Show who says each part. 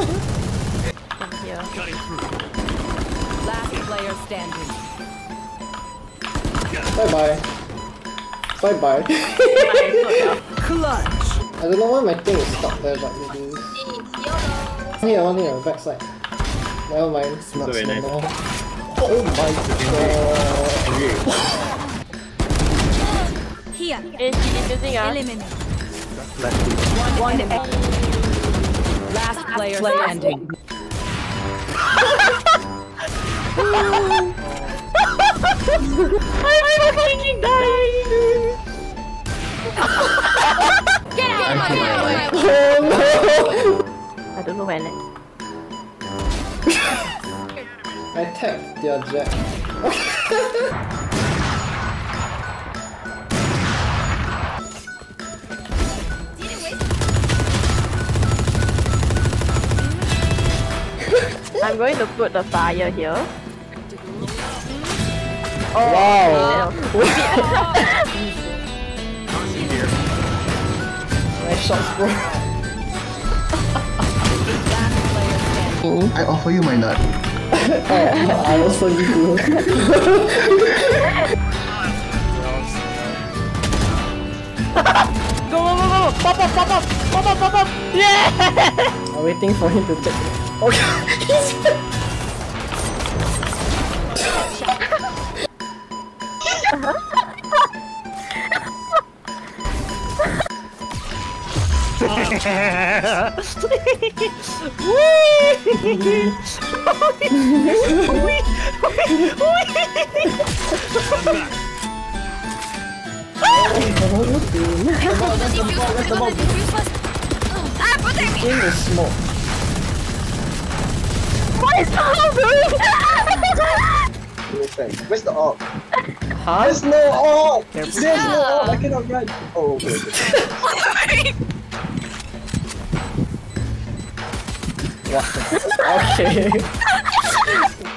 Speaker 1: Thank you. Last player standing.
Speaker 2: Bye bye. Bye bye.
Speaker 1: Clutch.
Speaker 2: I don't know why my thing is stuck there, but it is. One here, one here, backside. Never mind. It's not
Speaker 3: so nice.
Speaker 2: Oh my god.
Speaker 1: Here,
Speaker 4: she using us?
Speaker 1: Eliminate. One, Here. Last player standing.
Speaker 4: I'm fucking dying!
Speaker 1: Get out of my way!
Speaker 2: Oh
Speaker 4: I don't know when it.
Speaker 2: I tagged the Jett.
Speaker 4: I'm going to put the fire here.
Speaker 2: Oh,
Speaker 3: Wow!
Speaker 2: Nice shots, bro.
Speaker 1: Last player standing.
Speaker 5: I offer you my nut.
Speaker 2: Oh, I also give you.
Speaker 4: Go, go, go, go! Pop up, pop up! Pop up, pop up! Yeah!
Speaker 2: I'm waiting for him to take it. Okay. In the smoke.
Speaker 4: Tom doing?
Speaker 5: Where's the op?
Speaker 2: Huh?
Speaker 5: There's no!
Speaker 2: Careful.
Speaker 5: There's no op! I cannot run! Oh, okay. okay.
Speaker 2: What the? Okay.